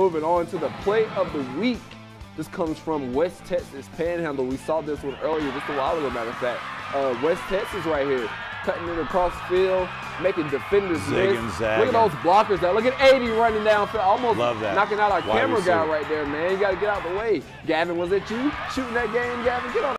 Moving on to the play of the week. This comes from West Texas Panhandle. We saw this one earlier, just a while ago, matter of fact. Uh, West Texas right here, cutting it across field, making defenders miss. Look at those blockers there. Look at 80 running down, field, almost knocking out our Wide camera guy right there, man. You got to get out the way. Gavin, was it you shooting that game, Gavin? Get on.